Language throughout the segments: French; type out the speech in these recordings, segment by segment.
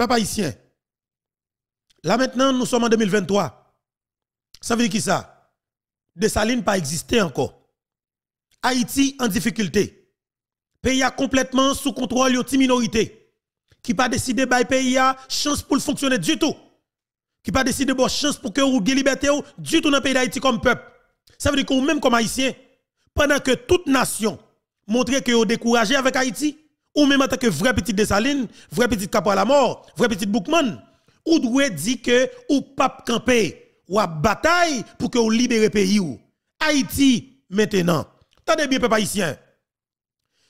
peuple haïtien, là maintenant, nous sommes en 2023. Ça veut dire qui ça? Dessaline pas existé encore. Haïti en difficulté. Pays a complètement sous contrôle de minorité. Qui pas décidé de pays a chance pour fonctionner du tout. Qui pas décidé de chance pour que vous liberté du tout dans le pays d'Haïti comme peuple. Ça veut dire que vous même comme haïtien, pendant que toute nation montre que vous découragé avec Haïti, ou même en tant que vrai petit Dessaline, vrai petit capot à la mort, vrai petit Boukman, ou doit dire que ou pas camper, ou à bataille pour que vous libérez pays. Haïti maintenant. Tenez bien, peuple haïtien.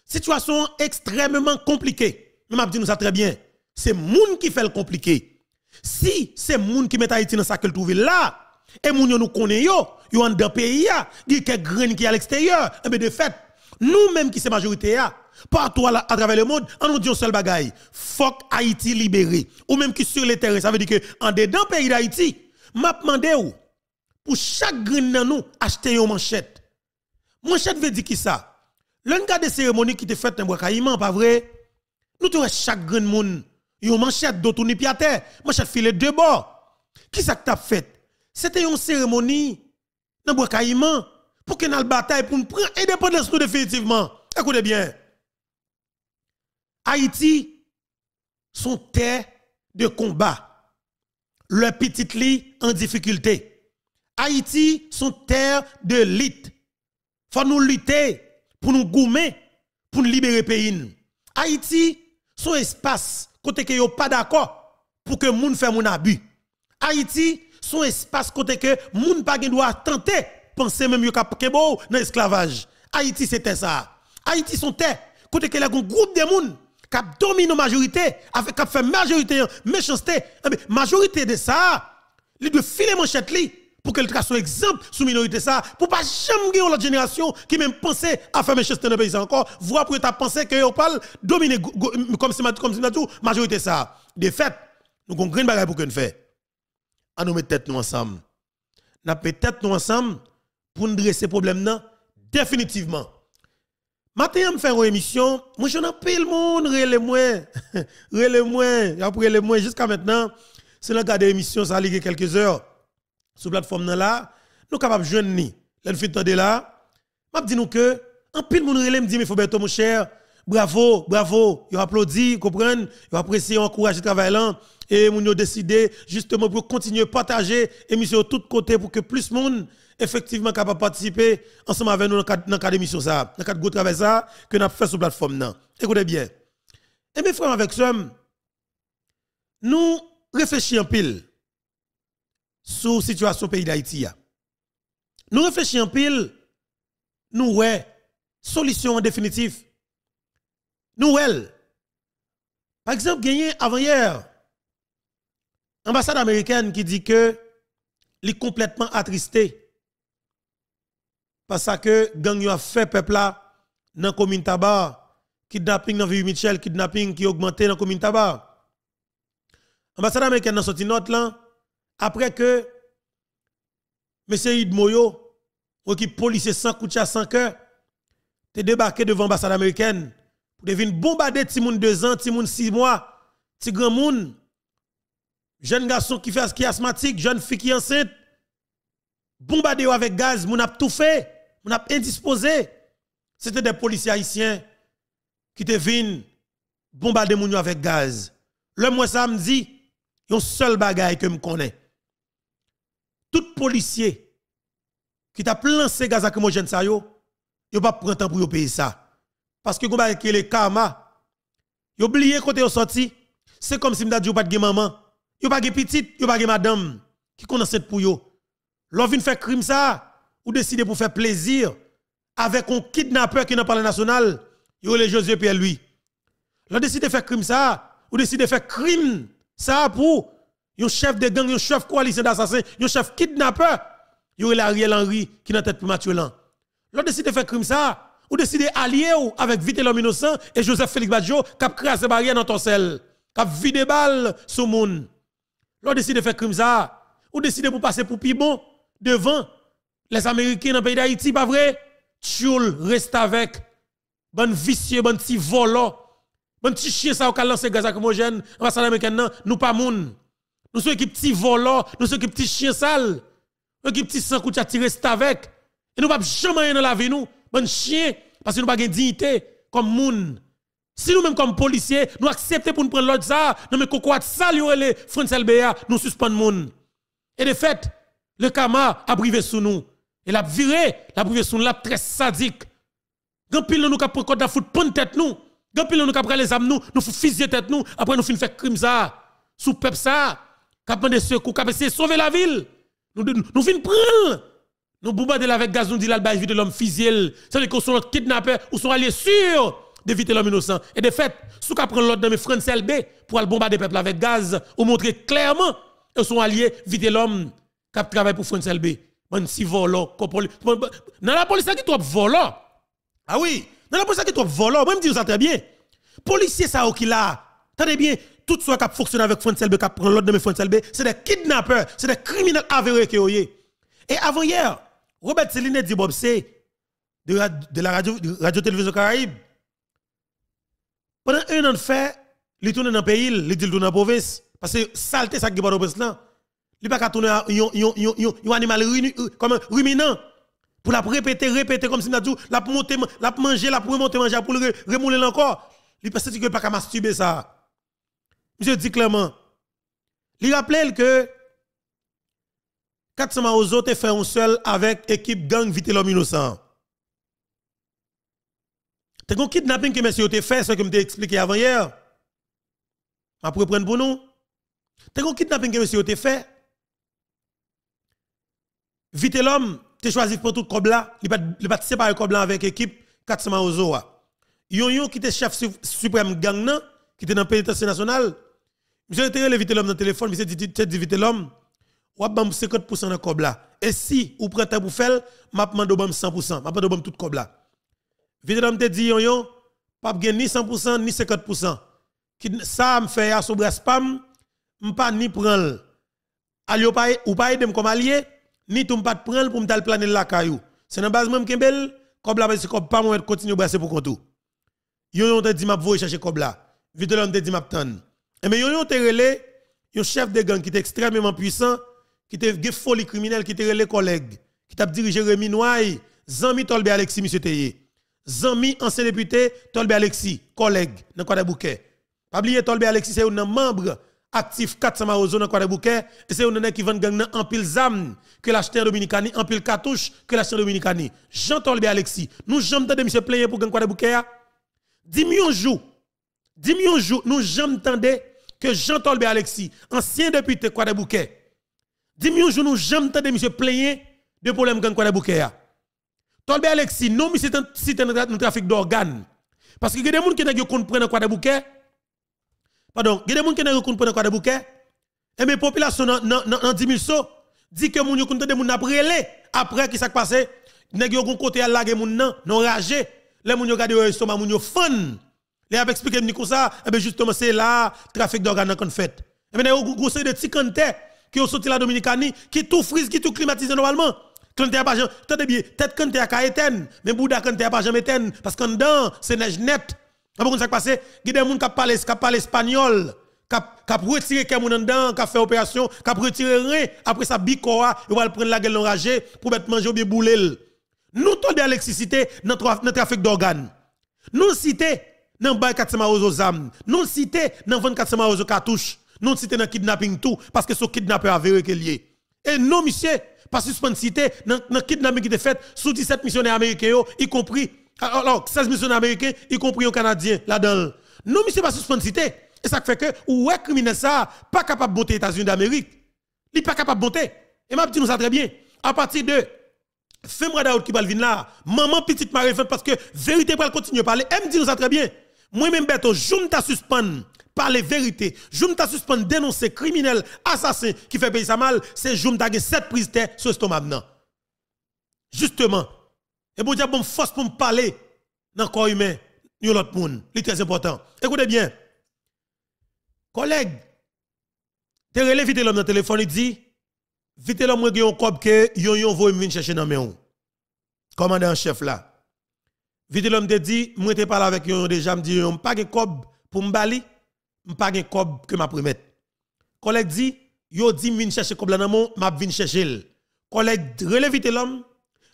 Situation extrêmement compliquée. Je dit nous ça très bien. C'est moun qui fait le compliqué. Si c'est moun qui met Haïti dans sa qu'il trouve là, et moun nous connaît yo, yo en dans pays ya, il y a grain qui à l'extérieur, et eh de fait, nous même qui c'est majorité partout à, travers le monde, on nous dit un seul bagaille, fuck Haïti libéré. Ou même qui sur le terrain, ça veut dire que en dedans pays d'Haïti, m'a demandé ou pour chaque grain dans nous acheter une manchette. Manchette veut dire qui ça? L'un cas de cérémonie qui te fait dans Bois pas vrai? Nous avons chaque grain monde une manchette d'autres ni terre, manchette filet de bord. Qui ça que t'as fait? C'était une cérémonie dans Bois pour que nous bataille pour nous prendre indépendance nous définitivement. Écoutez bien. Haïti sont terre de combat. Le petit lit en difficulté. Haïti sont terre de lutte. Faut nous lutter pour nous goumer, pour nous libérer pays. Haïti son espace côté que pas d'accord pour que moun fait mon abus. Haïti son espace côté que moun pas doit tenter penser même yo cap dans esclavage. Haïti c'était ça. Haïti son terre côté que a un groupe de moun qui domine majorité avec qui fait majorité méchanceté. Eh majorité de ça, il doit filer manchette li pour que le trace exemple sous minorité ça pour pas jamais gagner l'autre génération qui même pensait à faire méchanceté dans le pays encore voir pour ta pensé que on parle dominer comme si comme si majorité ça. De fait, nous avons une bagaille pour nous fassions à nous mettre tête nous ensemble. Nous mettre tête nous ensemble pour nous dresser problème là définitivement. Matin, je faire une émission, moi je n'ai pas le monde, relais moi, relais moi, après les moi jusqu'à maintenant, c'est le cas de l'émission, ça a lié quelques heures. Sur la plateforme là, nous sommes capables de joindre. Là, nous de là, je dis nous que, en pile monde relais me dit, mais faut mon cher, bravo, bravo, ils applaudi, comprennent, ils apprécient, encouragent le travail là. Et nous avons décidé justement pour continuer à partager l'émission de tous côtés pour que plus de monde effectivement capable participer ensemble avec nous dans le cadre ça, dans le cadre de travail ça que nous avons fait sur la plateforme. Écoutez bien. Et mes frères avec ça, nous réfléchissons pile sur la situation du pays d'Haïti. Nous réfléchissons pile, nous ouais, solution en définitive. Nous ouais. Par exemple, gagné avant hier, Ambassade américaine qui dit que est complètement attristé parce que gang a fait peuple là dans la commune tabac, kidnapping dans Vieux Michel, kidnapping qui augmenté dans la commune tabac. Ambassade américaine a sorti note là après que M. Id Moyo, qui policier sans coup de sans cœur, te débarqué devant l'ambassade américaine pour venir bombarder Timoun 2 ans, Timoun 6 mois, ti grand moun jeune garçon qui fait qui asthmatique, jeune fille qui est enceinte, bombardé avec gaz, mon a tout fait, mon a indisposé. C'était des policiers haïtiens qui te viennent bombarder moun avec gaz. Le mois samedi, un seul bagaille que me connais. Tout policier qui t'a lancé gaz lacrymogène ça yo, yo pas prendre temps pour payer ça. Parce que comme que le karma, yo oublié côté yo sorti, c'est comme si m'da dit pas de maman. Yo pas de petite, yo pas de madame qui connaissent pour yo. L'on vient faire crime ça ou décider pour faire plaisir avec un kidnappeur qui n'a pas le national, yo le José Pierre lui. L'on décide de faire crime ça ou décide de faire crime ça pour un chef de gang, un chef coalition d'assassins, un chef kidnappeur, yo le Ariel Henry qui n'a tête pour Mathieu Lan. L'on décide de faire crime ça ou décide allier avec Vite l'homme innocent et Joseph Félix Badjo qui a créé ces barrières dans ton sel, qui a vidé balle sur monde. L'on décide de faire crime ça, ou décide pour passer pour pibon devant les Américains dans le pays d'Haïti, pas vrai? Tchoul reste avec, bon vicieux, bon petit volant, Bon petit chien ça au lancer gaz lacrymogène, ambassade américaine nous pas moun. Nous sommes équipe petit volant, nous sommes équipe petit chien sale. Nous équipe petit sang qui a tiré c'est avec. Et nous pas jamais dans la vie nous. Bon chien parce que nous pas de dignité comme moun. Si nous même comme policiers, nous acceptons pour nous prendre l'autre ça, non mais ça lui les LBA, nous suspendons. Et de fait, le Kama a privé sous nous. Et l'a viré, l'a privé sous nous, l'a très sadique. Grand pile nous cap prendre foot prendre tête nous. Grand pile nous cap les âmes nous, nous tête nous, après nous fin faire crime ça. Sous peuple ça, cap secours, cap essayer sauver la ville. Nous nous fin. Nous bombarder avec gaz nous dit là éviter l'homme fusiller. C'est que sont kidnappeurs ou sont alliés sûrs d'éviter l'homme innocent. Et de fait, sous qu'a prendre l'ordre de mes France LB pour aller bombarder peuple avec gaz ou montrer clairement qu'ils sont alliés éviter l'homme travaille pour France LB. Si volant, dans la police qui trop volant? Ah oui, dans la police qui trop volant, même dire ça très bien. Policier ça qui là, tenez bien, tout ce qui fonctionne avec France LB, qui prend l'ordre de mes c'est des kidnappeurs, c'est des criminels avérés qui Et avant hier, Robert Céline dit Bob C de, la radio radio télévision Caraïbe pendant un an de fait, il tourne dans le pays, il tourne dans la province. Parce que saleté, ça qui est pas là. Il pas qu'à tourner un animal comme ruminant. Pour la répéter, répéter comme si nous dit, la monter, la manger, la remonter, manger, pour le remouler encore. Il pense que pas qu'à masturber ça. Monsieur dit clairement. Il rappelle que 400 aux autres fait un seul avec équipe gang vite l'homme innocent. C'est un kidnapping que monsieur a fait, ce que je expliqué avant hier. Après prendre pour nous. C'est un kidnapping que monsieur a fait. Vite l'homme, tu choisi pour tout là, il ne pas séparer là avec l'équipe 400 Ozo. Yon yon qui était chef suprême gang qui était dans le pénitentiaire national. Monsieur était le vite l'homme dans le téléphone, monsieur dit dit vite l'homme. Ou bam 50% dans là. Et si ou prêt pour faire, m'a demande 100%, m'a demande tout comme là. Vidéo te dit yon yon, pas gen ni 100% ni 50%. Ça me fait à sobre spam, m'pas ni prendre. Pas ou pas aider comme allié, ni tout pas prendre pour m'tal planer la caillou. C'est dans base même kembel, comme la c'est comme pas moi continuer brasser pour compte. Yon yon te dit m'a voyer chercher comme là. Vidéo te dit m'a. Et mais yon yon te relé, yon chef de gang qui est extrêmement puissant, qui était folie criminelle qui était relé collègue, qui t'a dirigé Rémi Noy, Zami Tolbe Alexis monsieur Teye. Zami, ancien député, Tolbe Alexis, collègue, dans quoi bouquet. Pas oublier Tolbe Alexis, c'est un membre actif 400 Marozo dans quoi bouquet, et c'est un qui vend gang en pile zam que l'acheteur dominicani, en pile cartouche que l'acheteur dominicani. Jean Tolbe Alexis, nous jamais de monsieur player pour gang quoi bouquet. 10 millions jours, 10 millions jours, nous jamais entendu que Jean Tolbe Alexis, ancien député quoi bouquet. 10 millions jours, nous jamais entendu monsieur player de problème gang quoi bouquet. Tolbe Alexis, non, mais c'est un trafic d'organes. Parce que il y a des gens qui ne comprennent quoi de bouquet. Pardon, il y a des gens qui ne comprennent quoi de bouquet. Et mes populations dans 10 000 sauts dit que moun yo konte de moun après après qui s'est passé nèg yo gon côté à laguer moun nan non ragé les moun yo gade yo estomac moun yo fan les a expliqué ni comme ça et eh bien justement c'est là trafic d'organes qu'on fait et bien yo gros de petit qui ont sorti la Dominicanie qui tout frise qui tout climatisé normalement quand t'es pas jamais, bien, tête quand t'es à éteindre, mais Bouddha quand t'es pas jamais éteindre, parce qu'en dedans, c'est neige net. Après, ça passe, il y a des gens qui parlent, qui parlent espagnol, qui retiré quelqu'un dedans, qui fait opération, qui retiré rien, après ça, bicoa, ils vont prendre la gueule enragée pour mettre manger ou bien bouler. Nous, tous de l'électricité, notre trafic d'organes. Nous, cité, dans le 400 aux âmes. Nous, cité, dans 24 aux cartouches. Nous, cité dans kidnapping tout, parce que ce kidnappeur avéré qu'il lié. Et non, monsieur, pas suspendre cité dans le kidnapping qui était fait sous 17 missionnaires américains, y compris, alors 16 missionnaires américains, y compris aux Canadiens là-dedans. Non, monsieur, pas suspendre cité. Et ça fait que, ouais, criminel ça, pas capable de monter États-Unis d'Amérique. Il pas capable de monter. Et m'a dit nous ça très bien. À partir de fais-moi d'aout qui va venir là, maman petite Marie parce que vérité pour continuer à parler. Elle me dit nous ça très bien. Moi-même, Beto, je me suspendre parler vérité. Joum ta suspendre dénoncer criminel, assassin qui fait payer sa mal, c'est ta gen 7 prises terre sur estomac maintenant. Justement. Et bon Dieu bon force pour me parler dans le corps humain, yon l'autre monde, c'est très important. Écoutez bien. Collègue, tu relève vite l'homme dans le téléphone, il dit vite l'homme qui un cob que yon yon voye venir chercher dans main. Commandant en chef là. Vite l'homme te dit, moi te parle avec yon déjà me dit yon pas de cob pour m'bali, m'pas gen cob que m'a promettre. Collègue dit, yo dit vinn chercher cob là nan mon, m'a vinn chercher. Collègue relève vite l'homme,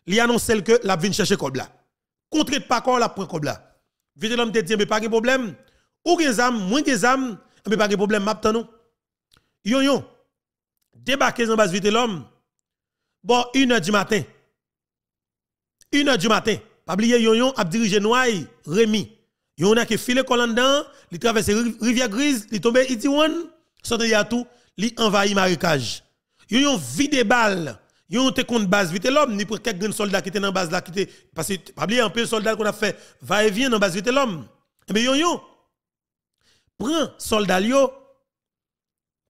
li annonce que la vinn chercher cob là. Contre pas quoi la prend cob là. Vite l'homme te dit mais pas de problème. Ou gen zam, moins gen zam, mais pas de problème m'a non. Yo yo. Débarquez en base vite l'homme. Bon, 1h du matin. 1h du matin. Pas oublier yon yon a dirigé Noailles, Rémi. Yon a qui file colandant, il traverse rivière grise, il tombe Itiwan, sorti ya tout, il envahit marécage. Yon yon vide balle. Yon te compte base vite l'homme, ni pour quelques soldats qui étaient dans base là qui étaient parce que pas un peu de soldats qu'on a fait va et vient dans base vite l'homme. Mais yon yon prend soldat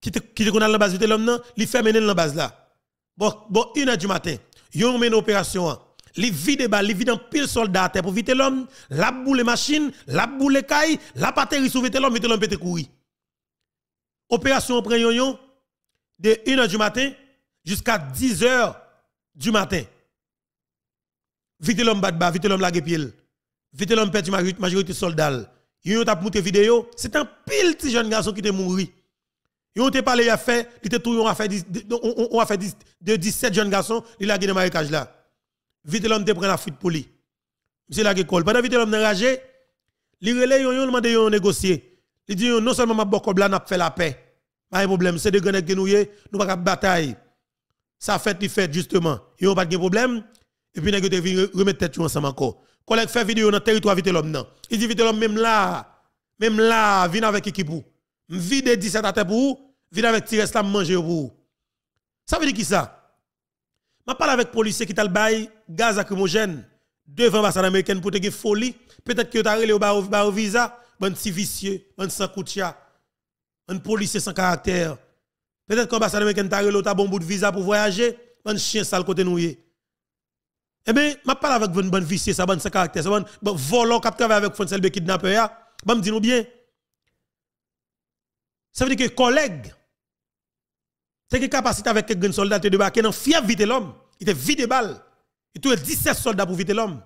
qui te qui te dans la base vite l'homme il fait mener dans base là. Bon bon 1h du matin, yon mène opération li vide bal, li vide un pile soldat pour vite l'homme, la boule machine, la boule caille, la batterie sous vite l'homme, vite l'homme peut courir. Opération prend yon de 1h du matin jusqu'à 10h du matin. Vite l'homme bat bas, vite l'homme la pied. Vite l'homme perdu majorité soldat. Yon t'a monté vidéo, c'est un pile petit jeune garçon qui est mort. Yon te parlé a fait, il était tout a fait de 17 jeunes garçons, il a gagné marécage là. Vite l'homme te prend la fuite pour lui. Monsieur la école, pendant vite l'homme enragé, yon yon demande yon négocier. Il dit non seulement ma bokobla n'a fait la paix. Pas de problème, c'est de grenades genouillé, nous pas bataille. Ça fait il fait justement. Yon pas de problème? Et puis nèg te remettre tête ensemble encore. Collègue fait vidéo dans territoire vite l'homme. Il dit vite l'homme même là, même là, vient avec équipe pour. Vide 17 à terre pour, vient avec tire la manger pour. Ça veut dire qui ça? Je parle avec les policiers qui t'a le gaz lacrymogène devant l'ambassade américaine pour te faire folie. Peut-être que tu as relé au visa, bon si vicieux, bon sans koutia, un policier sans caractère. Peut-être que l'ambassade américaine t'a relé bon bout de visa pour voyager, bon chien sale côté noué. Eh bien, je parle avec un bon vicieux, ça bon sans caractère, ça bon volant qui travaille avec Fonsel de kidnapper, ya. bon dis-nous bien. Ça veut dire que collègue c'est que capacité avec quelques soldats de débarquer dans fier vite l'homme. Il était vide balle. Il trouve 17 soldats pour vite l'homme.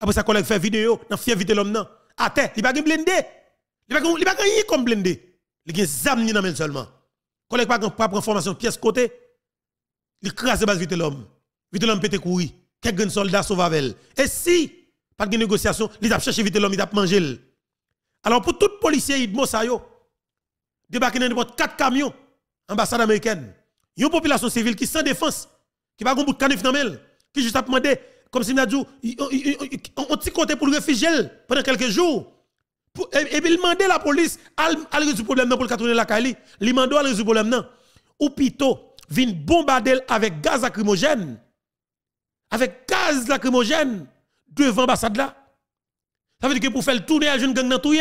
Après sa collègue fait vidéo dans fier vite l'homme non. À terre, il pas blindé. Il pas il pas rien comme blindé. Il a zam ni dans seulement. Collègue pas pas information pièce côté. Il crase base vite l'homme. Vite l'homme peut courir. Quelques soldats sauve avec Et si pas de négociation, il a cherché vite l'homme, il a mangé. Alors pour tout policier, dit ça yo. Débarquer dans quatre camions ambassade américaine, une population civile qui sans défense, qui un bout de canif dans qui juste a demandé, comme si n'a dit, on petit côté pour le réfugier pendant quelques jours. Et, puis il demandait la police à résoudre le problème pour le la Kali. Il demandait à résoudre le problème Ou plutôt, vient bombarder avec gaz lacrymogène. Avec gaz lacrymogène devant l'ambassade là. Ça veut dire que pour faire le tourner à jeune gang dans tout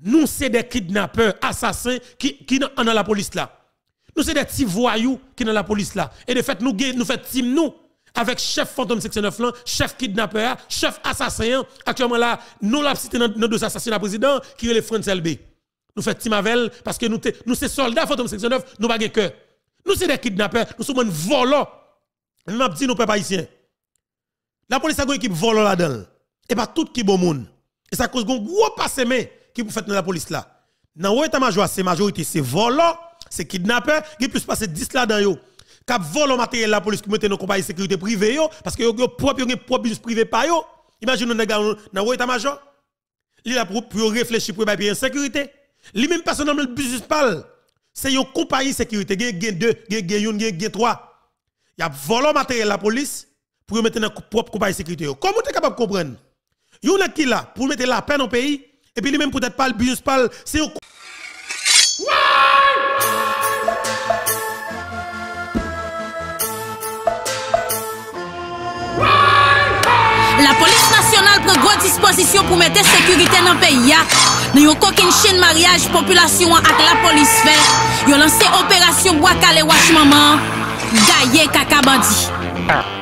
nous c'est des kidnappeurs, assassins qui qui dans la police là. Nous, c'est des petits voyous qui dans la police là. Et de fait, nous, nous faisons team nous avec chef fantôme 69 là, chef kidnappeur, chef assassin. Actuellement là, nous l'avons cité dans nos deux assassinats président qui est le France LB. Nous faisons team avec parce que nous, nous sommes soldats fantôme 69, nous n'avons pas cœur. Nous sommes des kidnappeurs, nous sommes volants. Nous dit nous pas haïtiens. La police a une équipe volant là-dedans. Et pas tout qui bon monde. Et ça cause un gros passe qui vous faites dans la police là. Dans le état-major, c'est majorité, c'est volant c'est kidnappeur, qui plus passer 10 là dans yo. Cap vole matériel la police qui mette nos compagnies de sécurité privée yo parce que yo propre yo propre business privé pas yo. Imagine nous gars dans état major. Il a pour réfléchir pour bien sécurité. Lui même personne dans le business pal. C'est une compagnie sécurité, gen deux, gen une, gen trois. Il a volé matériel la police pour mettre dans propre compagnie sécurité. Comment tu es capable de comprendre? Yon qui là pour mettre la peine au pays et puis lui même peut-être pas le business pal, c'est La polis nasyonal pren gwo disposisyon pou mette sekurite nan peyi ya. Nan yon koken chen maryaj, populasyon an ak la polis fe. Yon lanse operasyon Bwakale Wachmaman, gaye kakabandi.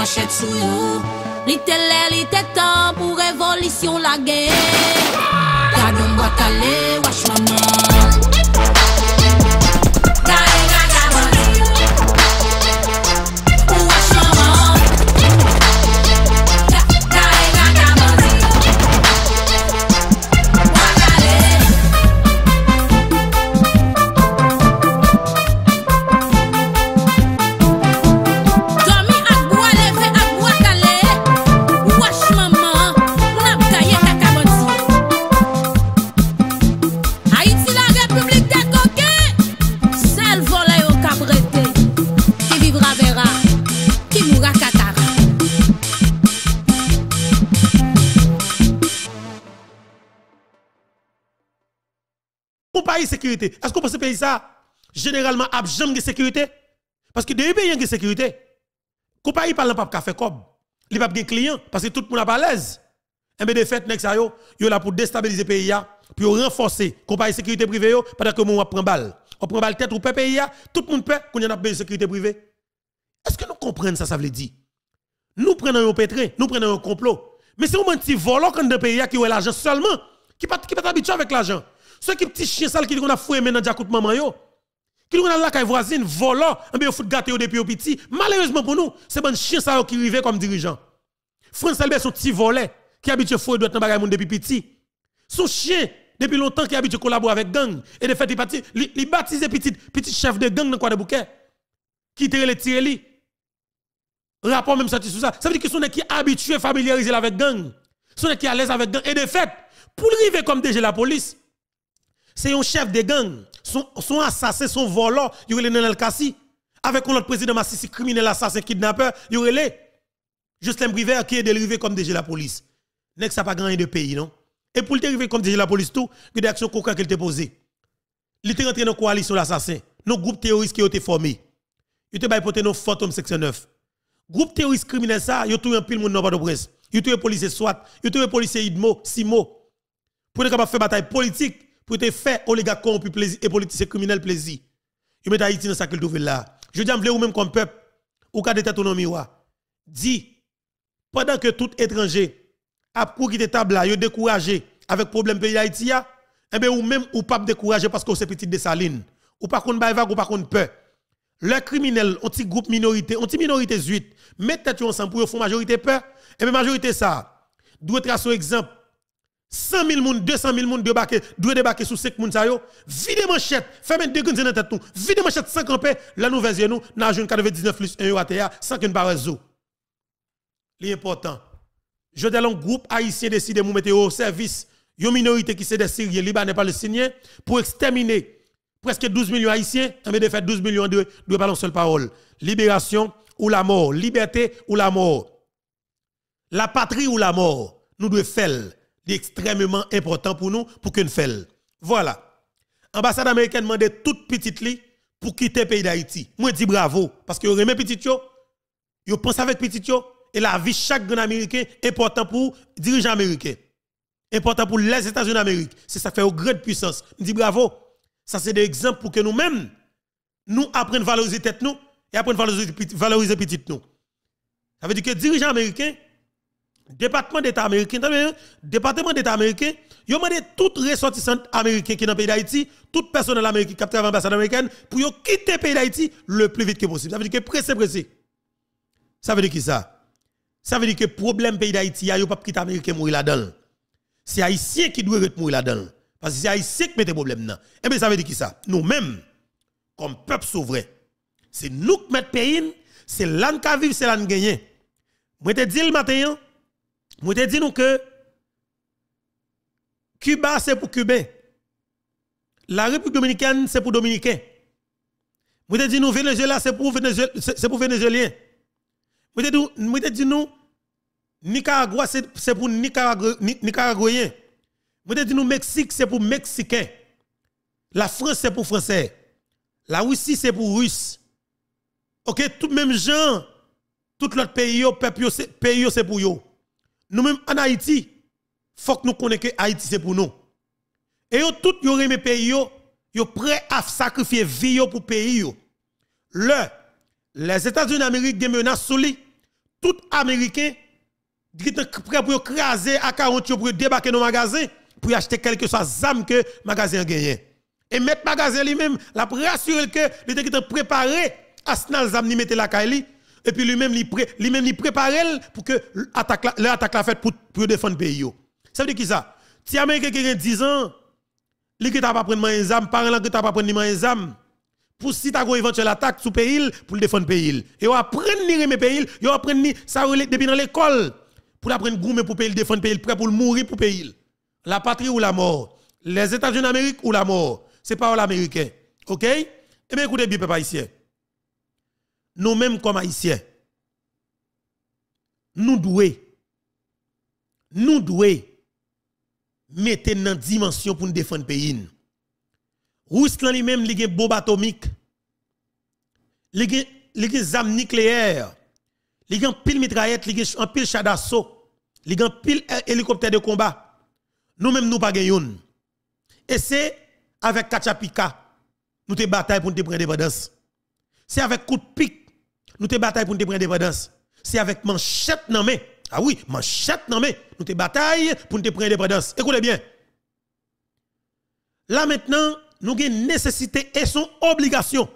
Machette sous yo. Temps pour révolution la wash pays sécurité. Est-ce qu'on pense que pays ça? Généralement a de sécurité parce que des pays ont de sécurité. Compagnie parle pas café comme. Il pas de client parce que tout le monde a pas l'aise. Et bien de fait ça yo, yo là pour déstabiliser pays ya, puis renforcer compagnie sécurité privée pendant que mon prend balle. On prend balle tête ou peur pays tout le monde peut qu'on a besoin de sécurité privée. Est-ce que nous comprenons ça ça veut dire? Nous prenons un pétrin, nous prenons un complot. Mais c'est un petit volant quand de pays qui ont l'argent seulement, qui qui pas habitué avec l'argent. Ceux qui petit chien sale qui qu'on a foué maintenant de maman yo. Qui nous a la caille voisine volant, en bien fout gâté depuis au petit. Malheureusement pour nous, c'est bon chien ça qui arrive comme dirigeant. France Albert son petit volet qui habite fouet doit dans bagay depuis petit. Son chien depuis longtemps qui habite collaborer avec gang et de fait il parti il baptisé petit petit chef de gang dans quoi de bouquet qui tire les tirer li. Rapport même sorti sur ça. Ça veut dire que son qui habitué familiarisé avec gang. Son qui à l'aise avec gang et de fait pour arriver comme DG la police c'est un chef de gang, son, assassin, son volant, il a Nenel Kassi. Avec l'autre président Massissi, criminel, assassin, kidnappeur, il a Justin Briver qui est dérivé comme DG la police. N'est-ce pas gagné de pays, non? Et pour le dériver comme DG la police, tout, il y a des actions coquin qu'il t'a posé. Il était rentré dans la coalition l'assassin. Nos groupes terroristes qui ont été formés. Il était bail porter nos photos section 9. Groupe terroriste criminel ça, il y a tout un pile monde dans de presse. Il y a tout un policier SWAT, il y a tout un policier IDMO, SIMO. Pour être capable de faire bataille politique pour te faire oligarque corrompu plaisir et politicien criminel plaisir. Il met Haïti dans sa culture là. Je dis ou même comme peuple ou de tête dans miroir. Dit pendant que tout étranger a pour quitter table là, découragé avec problème pays Haïti eh bien ou même ou pas découragé parce que c'est petit de saline. Ou pas bail vague ou pas qu'on peur. Les criminels, un petit groupe minorité, un petit minorité zuit, mettez tête ensemble pour faire majorité peur. Et bien majorité ça, doit tracer un exemple 100 000 moun, 200 000 moun débarquer, doit débarquer sous 5 moun sa yo. Vide manchette, mettre deux guns dans tête nous. Vide manchette sans camper, la nouvelle version nous, n'a jeune 99 plus 1 euro à sans qu'une barre zo. L'important. Je un groupe haïtien décide de mettre au service une minorité qui c'est des Syriens, Libanais, Palestiniens pour exterminer presque 12 millions haïtiens, mais de fait 12 millions de de parler seule parole. Libération ou la mort, liberté ou la mort. La patrie ou la mort, nous devons faire extrêmement important pour nous pour que nous fassions. Voilà. Ambassade américaine demande toute petite li pour quitter le pays d'Haïti. Moi dis bravo parce que aimez petit yo, vous pensez avec petit yo et la vie chaque grand américain important pour dirigeant américain. Important pour les États-Unis d'Amérique. C'est ça fait une grande puissance. Je dis bravo. Ça c'est des exemples pour que nous-mêmes nous apprenions à valoriser tête nous et apprenions à valoriser, valoriser petite nous. Ça veut dire que dirigeant américain département d'État américain, département d'État américain, ils ont demandé tout ressortissant américain qui est dans le pays d'Haïti, toute personne dans l'Amérique qui travaille l'ambassade américaine, pour quitter le pays d'Haïti le plus vite que possible. Ça veut dire que pressé, pressé. Ça veut dire qui ça? Ça veut dire que problème pays d'Haïti, il n'y a pas quitter l'Américain mourir là-dedans. C'est Haïtien qui doit mourir là-dedans. Parce que c'est Haïtien qui met des problèmes là. Eh bien, ça veut dire qui ça? Nous-mêmes, comme peuple souverain, c'est nous qui mettons pays, c'est là qui vivre, c'est là qui gagne. Moi, te dis le matin, moi te dis que Cuba c'est pour Cubain. La République dominicaine c'est pour Dominicains. Moi te dis nous Venezuela c'est pour c'est pour Vénézuéliens. Moi te dis nous Nicaragua c'est pour Nicaraguayens. Moi te dis nous Mexique c'est pour Mexicains. La France c'est pour Français. La Russie c'est pour Russes. OK, tout même gens, tout l'autre pays, peuple, pays c'est pour eux. Nous-mêmes en Haïti, faut que nous connaissions que Haïti c'est pour nous. Et yo tout yo mes pays yo, yo prêt à sacrifier vie yo pour pays yo. le les États-Unis d'Amérique des menaces sur lui, tout Américain qui prêt pour craser à 40 pour débarquer dans magasin pour acheter quelque chose d'armes que magasin gagné. Et mettre magasin lui-même, la rassurer que il était préparé à ce zam ni mettre la caille et puis lui-même lui-même il prépare pour que l'attaque l'attaque la faite pour pour défendre pays. Ça veut dire qui ça? Si américain qui a 10 ans, il qui t'a pas prendre les armes, parlant que t'a pas prendre les armes pour si t'as une éventuelle attaque le pays pour défendre le pays. Et on apprend à mes pays, on apprend ça depuis dans l'école pour apprendre gourmet pour pays défendre pays, prêt pour mourir pour pays. La patrie ou la mort. Les États-Unis d'Amérique ou la mort. C'est pas l'américain. OK? Eh bien écoutez bien peuple haïtien. Nous-mêmes comme haïtiens nous devons nous devons mettre dans dimension pour nous défendre le pays. Ruslan lui-même, il a une bombe atomique. Il a des armes nucléaires. Il a un pile mitraillette, il a pile char d'assaut. Il hélicoptère de combat. Nous-mêmes, nous pas gagnons. Et c'est avec Kachapika, nous te bataille pour nous prendre indépendance. C'est avec coup de pic, nous te bataille pour nous prendre indépendance. C'est avec manchette non mais. Ah oui, manchette non mais. Nous te bataille pour nous prendre indépendance. Écoutez bien. Là maintenant, nous avons une nécessité et son obligation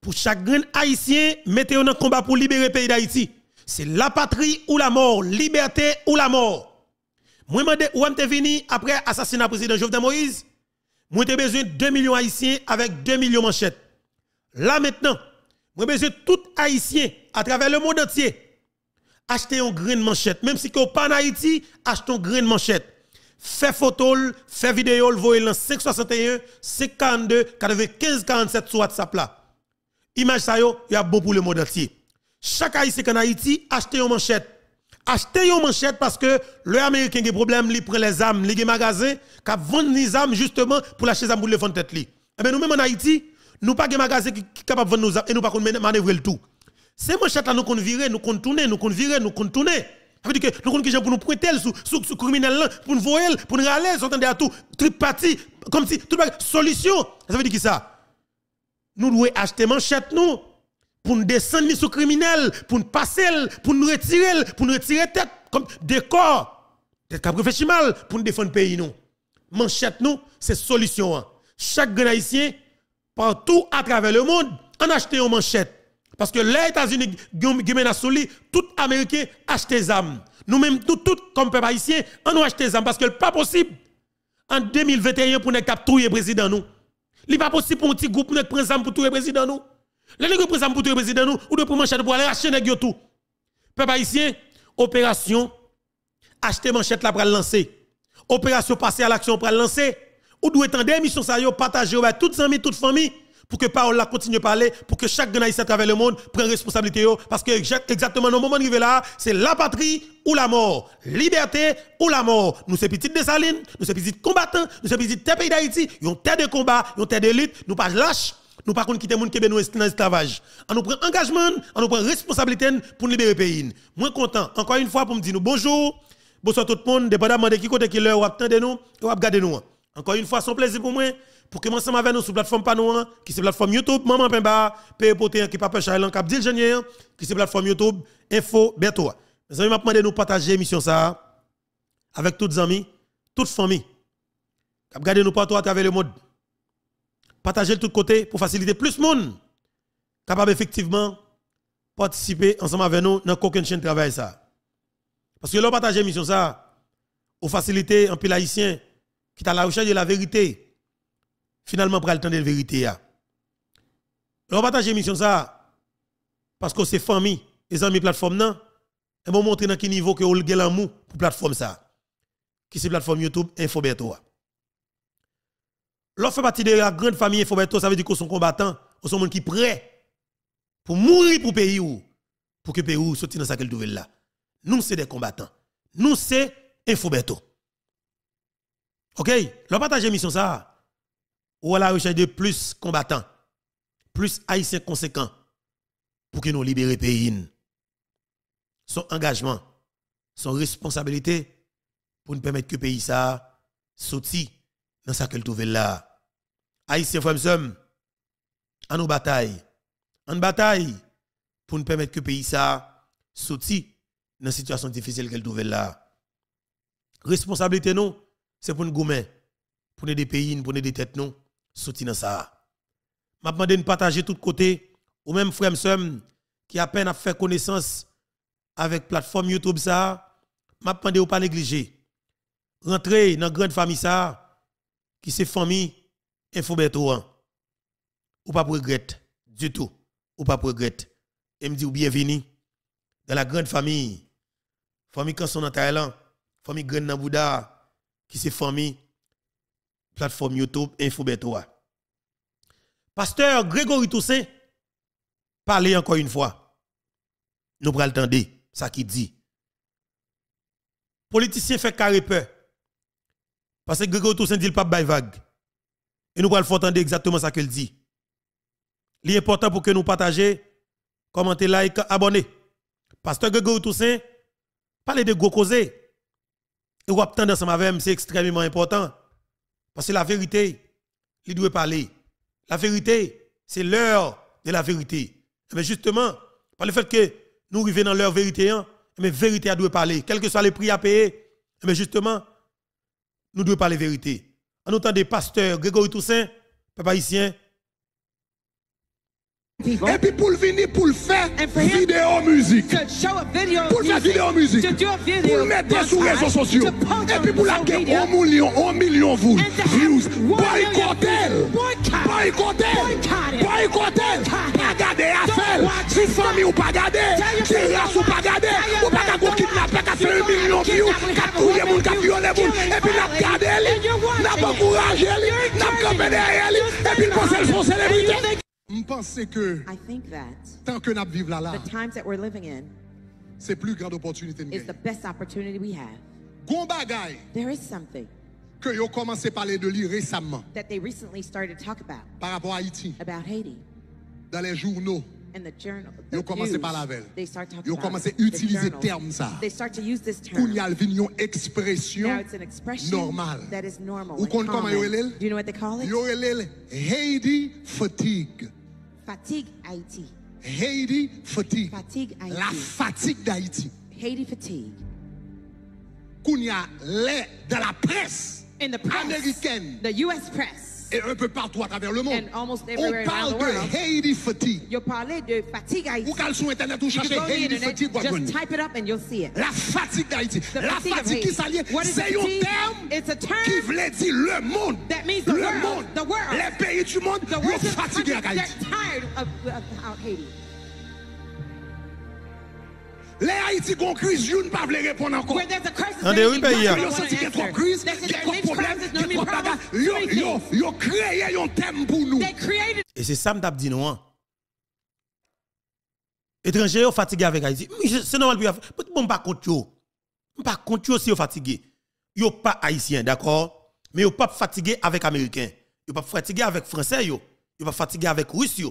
pour chaque haïtien mettre un combat pour libérer le pays d'Haïti. C'est la patrie ou la mort, liberté ou la mort. Moi, je où est venu après l'assassinat du président Jovenel Moïse? Moi, j'ai besoin de 2 millions haïtiens avec 2 millions manchettes. Là maintenant, moi, besoin tout haïtien à travers le monde entier acheter un grain de manchette. Même si vous pas en Haïti, achetez un grain de manchette fait photo, fait vidéo, le voyez dans 561 542 95 47 sur WhatsApp là. Image ça yo, y a bon pour le monde entier. Chaque haïtien en Haïti, achetez une manchette. Achetez une manchette parce que le américain a des problèmes, il prend les armes, il magasin, qui vendent les armes justement pour lâcher les armes pour le fond tête. Eh bien nous même en Haïti, nous pas de magasin qui capable de armes et nous pas manœuvrer le tout. Ces manchettes là nous qu'on nous qu'on nous qu'on nous qu'on. Ça veut dire que nous connaissons pour nous pointer sur le criminel pour nous voir, pour nous râler, s'entendre à tout, tout parti, comme si toute solution. Ça veut dire que ça? Nous devons acheter manchette nous pour nous descendre sur criminel, pour nous passer, pour nous retirer, pour nous retirer tête comme décor. Tête qui réfléchir mal pour nous défendre le pays nous. Manchette nous, c'est solution. Hein. Chaque haïtien partout à travers le monde en acheter une manchette parce que les États-Unis, tout Américain achète des armes. Nous-mêmes, tout, tout, comme peuple haïtien, on achète des armes parce que n'est pas possible en 2021 pour nous capturer le président nous. Il n'est pas possible pour un petit groupe pour prendre pour le président nous. Les gens prennent pour tuer le président nous, ou de pour manchette pour aller acheter tout. Peuple haïtien, opération, acheter manchette là pour lancer. Opération passer à l'action pour lancer. Ou doit en émission ça yo partager avec toutes amis, toutes familles pour que parole là continue à parler, pour que chaque Ganaïs à travers le monde prenne responsabilité, parce que exactement le moment arrivé là, c'est la patrie ou la mort, liberté ou la mort. Nous sommes petites Salines, nous sommes petits combattants, nous sommes petits pays d'Haïti, ont terre de combat, ont terre d'élite, nous pas lâches, nous pas contre quitter monde qui est dans l'esclavage. On nous prend engagement, on nous prend responsabilité pour libérer le pays. Moi content, encore une fois pour me dire nous bonjour, bonsoir tout le monde, dépendamment de qui côté qui l'heure ou attendez nous, ou regarder nous. Encore une fois, un plaisir pour moi pour que ensemble avec nous sur la plateforme Panouan, qui est la plateforme YouTube, Maman Pemba, Père Poté, qui Papa Cap Dilgenier, qui est la plateforme YouTube, Info Berto. Mes amis, je demandé nous partager l'émission ça avec toutes les amis, toutes les familles. Regardez nous partout à travers le monde. Partagez de tous côtés pour faciliter plus de monde capable effectivement participer ensemble avec nous dans aucune chaîne de travail ça. Parce que là partager l'émission ça, pour faciliter un peu haïtien qui est à la recherche de la vérité finalement pour le temps de la vérité. On va partager l'émission ça parce que c'est famille, les amis plateforme non, et vont montrer dans quel niveau que vous avez l'amour pour plateforme ça. Qui c'est plateforme YouTube Infoberto. L'on fait partie de la grande famille Infoberto, ça veut dire qu'on sont combattants, on sont gens qui prêts pour mourir pour pays ou pour que pays ou dans sa nouvelle là. Nous c'est des combattants. Nous c'est Infoberto. OK, l'on partage l'émission ça ou à la recherche de plus combattants, plus haïtiens conséquents pour que nous libérions le pays. Son engagement, son responsabilité pour nous permettre que le pays ça sorti dans sa culture là. Haïtiens frères à nos batailles, en bataille pour nous permettre que le pays ça sorti dans une situation difficile qu'elle trouve là. Responsabilité non, c'est pour nous gommer, pour nous des pays, pour nous des têtes non, dans ça. M'a demandé de partager tout côté. Ou même frère qui a peine à faire connaissance avec plateforme YouTube ça, m'a demandé ou pas négliger. Rentrer dans grande famille ça qui c'est famille Infobeto ou pas regretter du tout. Ou pas regretter et me dit bienvenue dans la grande famille. Famille Kanson en Thaïlande. Famille Grande Nambouda qui c'est famille plateforme YouTube Infobeto Pasteur Grégory Toussaint parler encore une fois nous le temps ça qui dit politicien fait carré peur parce que Grégory Toussaint dit le pas vague et nous allons entendre exactement ce qu'il dit. L'important pour que nous partagions, commentez, like, abonnez. Pasteur Grégory Toussaint, parlez de gros causés. Et vous avez tendance avec c'est extrêmement important. Parce que la vérité, il doit parler. La vérité, c'est l'heure de la vérité. Mais justement, par le fait que nous arrivons dans leur vérité, mais vérité doit parler. Quel que soit les prix à payer, mais justement, nous devons parler vérité en autant des pasteurs, Grégory Toussaint, papa haïtien. Et puis pour le venir, pour le faire vidéo musique. Pour faire vidéo musique. Pour le mettre sur les réseaux sociaux. Et puis pour la guerre, un million, un million vous. Views. Boycotter. Boycotter. Boycotter. Pas garder à faire. Si famille ou pas garder. Si race ou pas garder. Ou pas garder kidnapper, qu'à faire un million de views. Qu'à touiller moun, qu'à violer moun. Et puis n'a garder. N'a pas encouragé. N'a campé derrière. Et puis le son célébrité. Je pense que tant que nous vivons là, the times that we're living in c'est plus grande opportunité the best opportunity we have. Gon bagay There is something que yo commencé à parler de lui récemment that they recently started to talk about par rapport à Haïti about Haiti dans les journaux. in the journal. Yo commencé par la veille. They start talking Yo commencé utiliser terme ça. They start to use this Koun term. Now expression it's an expression normale. that is normal. Ou and kon comment yo relèl? Do you know what they call it? Yo relèl Haiti fatigue. Fatigue Haiti. Haiti fatigue. Fatigue Haiti. La fatigue d'Haïti. Haiti fatigue. Koun y a les dans la presse In the press, américaine the U.S. press, et un peu partout à travers le monde. On parle de Haiti fatigue. Ou kal sur internet cherchez Haiti fatigue just type it up and you'll see it. La fatigue d'Haïti. La fatigue qui s'allie, c'est un terme qui voulait dire le monde. that means the le world, monde. the world. Les pays du monde, ils sont fatigués avec they're Haïti. tired of, of, of Haiti. Les Haïti ont crise, ils ne peuvent pas répondre encore. Pays, senti qu'il y a trop crise, y a trop y trop créé un thème pour nous. Et c'est ça que je dit nous. hein. Étrangers sont fatigués avec Haïti. C'est normal. pour- Bon, pas contre yo. Pas contre yo si vous fatigué. Yo pas haïtien, d'accord? Mais yo pas fatigué avec américain. Yo pas fatigué avec français yo. Yo pas fatigué avec russe yo.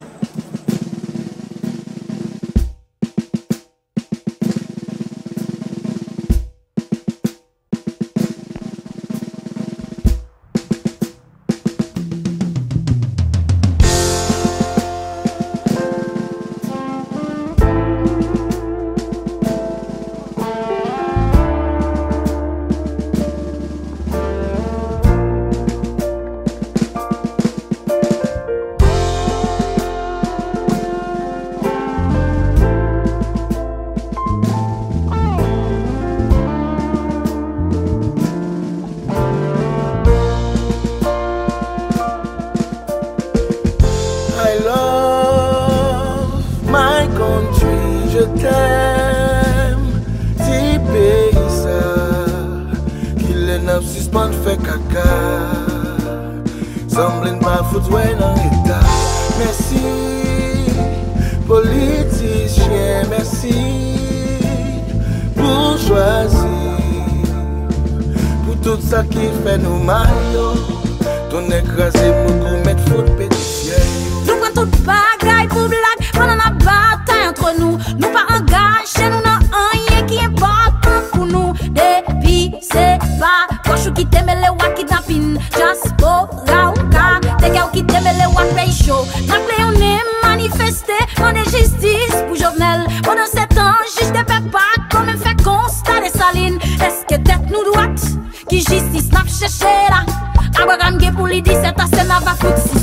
Baba Footsie.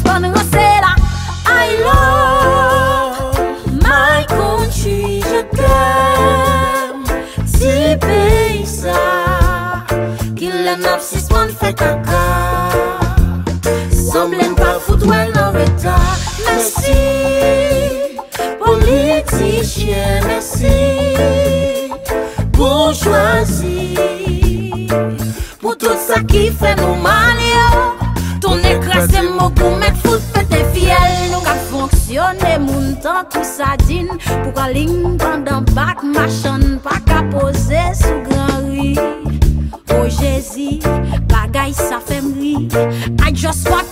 sadin Pou ka ling pandan bak machan Pa ka pose sou gran ri. O oh, Jezi, bagay sa fem ri. I just want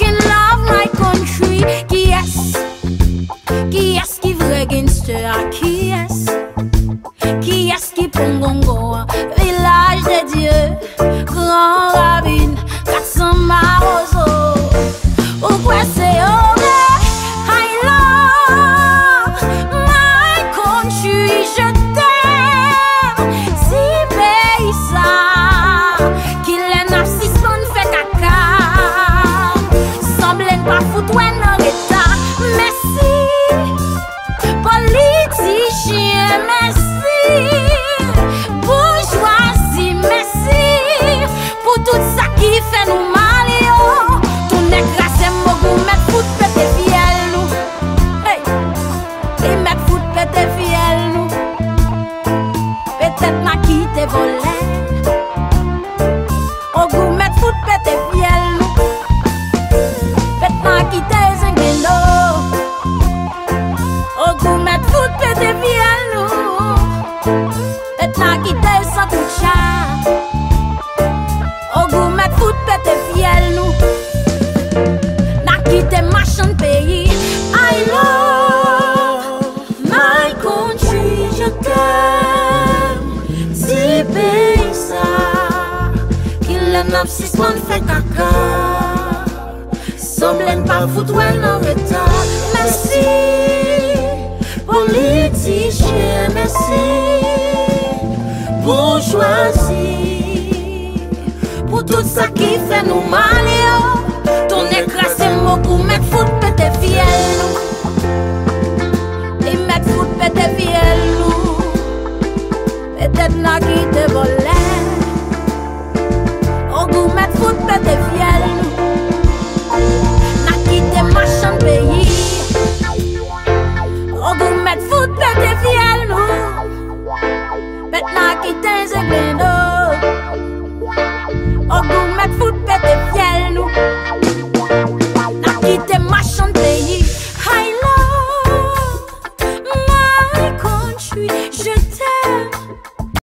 Elen pa foutwen an reta. Mersi. Pou l'exige Mersi. Pou chwazi Pou tout sa ki fè nou mal yo. Ton ek rase mou pou mèk fout pète fiel nou. E mèk fout pète fiel nou. Pète na ki te volè Ou pou mèk fout pète fiel nou. machin de pays. On goût mettre foot pété fiel nous. Maintenant qui t'es un On goût mettre foot